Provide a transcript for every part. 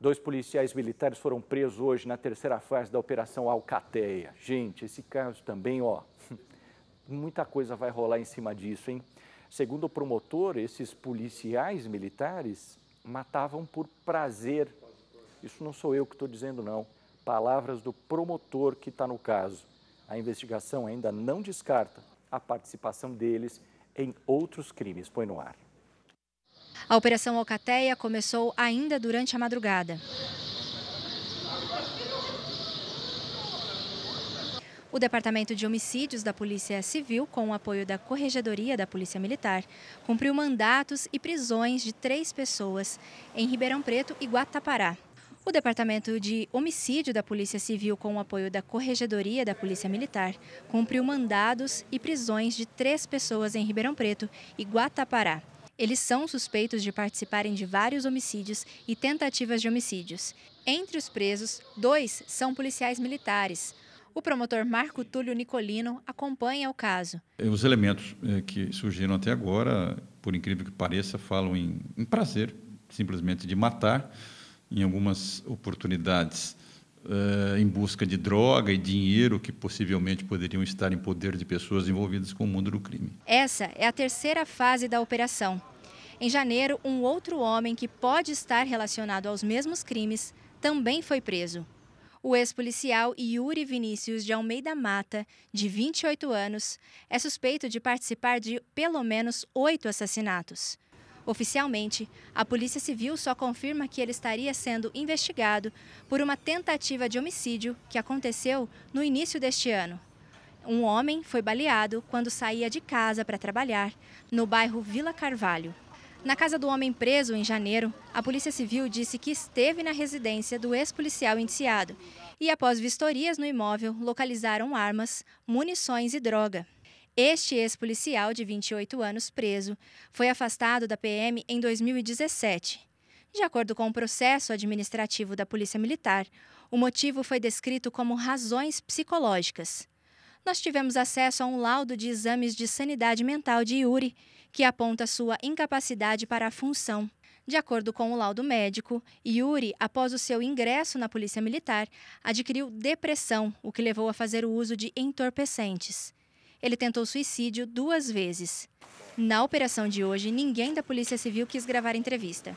Dois policiais militares foram presos hoje na terceira fase da Operação Alcateia. Gente, esse caso também, ó, muita coisa vai rolar em cima disso, hein? Segundo o promotor, esses policiais militares matavam por prazer. Isso não sou eu que estou dizendo, não. Palavras do promotor que está no caso. A investigação ainda não descarta a participação deles em outros crimes. Põe no ar. A Operação Alcateia começou ainda durante a madrugada. O Departamento de Homicídios da Polícia Civil, com o apoio da Corregedoria da Polícia Militar, cumpriu mandatos e prisões de três pessoas em Ribeirão Preto e Guatapará. O Departamento de Homicídio da Polícia Civil, com o apoio da Corregedoria da Polícia Militar, cumpriu mandados e prisões de três pessoas em Ribeirão Preto e Guatapará. Eles são suspeitos de participarem de vários homicídios e tentativas de homicídios. Entre os presos, dois são policiais militares. O promotor Marco Túlio Nicolino acompanha o caso. Os elementos eh, que surgiram até agora, por incrível que pareça, falam em, em prazer, simplesmente de matar, em algumas oportunidades Uh, em busca de droga e dinheiro que possivelmente poderiam estar em poder de pessoas envolvidas com o mundo do crime. Essa é a terceira fase da operação. Em janeiro, um outro homem que pode estar relacionado aos mesmos crimes também foi preso. O ex-policial Yuri Vinícius de Almeida Mata, de 28 anos, é suspeito de participar de pelo menos oito assassinatos. Oficialmente, a Polícia Civil só confirma que ele estaria sendo investigado por uma tentativa de homicídio que aconteceu no início deste ano. Um homem foi baleado quando saía de casa para trabalhar no bairro Vila Carvalho. Na casa do homem preso em janeiro, a Polícia Civil disse que esteve na residência do ex-policial indiciado e, após vistorias no imóvel, localizaram armas, munições e droga. Este ex-policial de 28 anos preso foi afastado da PM em 2017. De acordo com o processo administrativo da Polícia Militar, o motivo foi descrito como razões psicológicas. Nós tivemos acesso a um laudo de exames de sanidade mental de Yuri, que aponta sua incapacidade para a função. De acordo com o laudo médico, Yuri, após o seu ingresso na Polícia Militar, adquiriu depressão, o que levou a fazer o uso de entorpecentes. Ele tentou suicídio duas vezes. Na operação de hoje, ninguém da Polícia Civil quis gravar entrevista.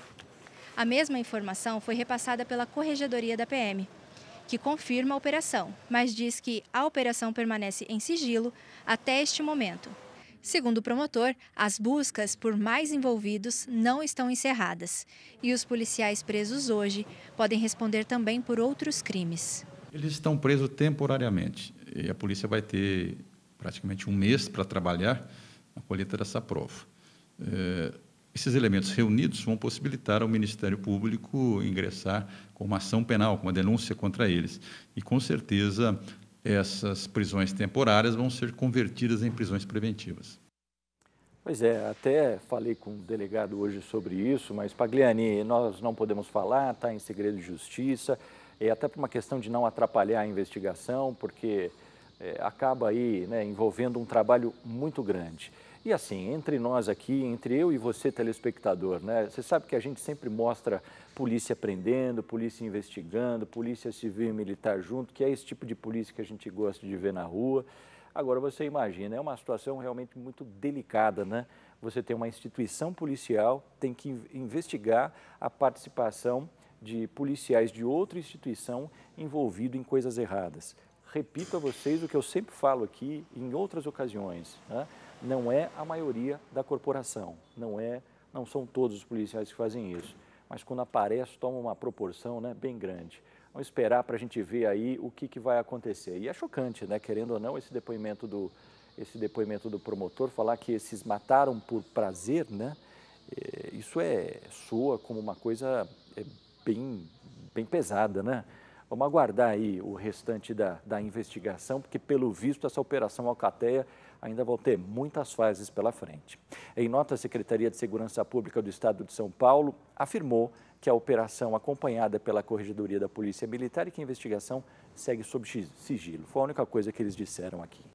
A mesma informação foi repassada pela Corregedoria da PM, que confirma a operação, mas diz que a operação permanece em sigilo até este momento. Segundo o promotor, as buscas por mais envolvidos não estão encerradas e os policiais presos hoje podem responder também por outros crimes. Eles estão presos temporariamente e a polícia vai ter praticamente um mês para trabalhar a colheita dessa prova. É, esses elementos reunidos vão possibilitar ao Ministério Público ingressar com uma ação penal, com uma denúncia contra eles. E, com certeza, essas prisões temporárias vão ser convertidas em prisões preventivas. Pois é, até falei com o delegado hoje sobre isso, mas Pagliani, nós não podemos falar, está em segredo de justiça, e até por uma questão de não atrapalhar a investigação, porque é, acaba aí né, envolvendo um trabalho muito grande. E assim, entre nós aqui, entre eu e você, telespectador, né, você sabe que a gente sempre mostra polícia prendendo, polícia investigando, polícia civil e militar junto, que é esse tipo de polícia que a gente gosta de ver na rua. Agora, você imagina, é uma situação realmente muito delicada, né? Você tem uma instituição policial, tem que investigar a participação de policiais de outra instituição envolvido em coisas erradas repito a vocês o que eu sempre falo aqui em outras ocasiões, né? não é a maioria da corporação, não é, não são todos os policiais que fazem isso, mas quando aparece toma uma proporção né, bem grande. Vamos esperar para a gente ver aí o que, que vai acontecer. E é chocante, né, querendo ou não, esse depoimento do, esse depoimento do promotor, falar que esses mataram por prazer, né? É, isso é soa como uma coisa é, bem, bem pesada, né? Vamos aguardar aí o restante da, da investigação, porque pelo visto essa operação Alcateia ainda vão ter muitas fases pela frente. Em nota, a Secretaria de Segurança Pública do Estado de São Paulo afirmou que a operação acompanhada pela Corregedoria da Polícia Militar e que a investigação segue sob sigilo. Foi a única coisa que eles disseram aqui.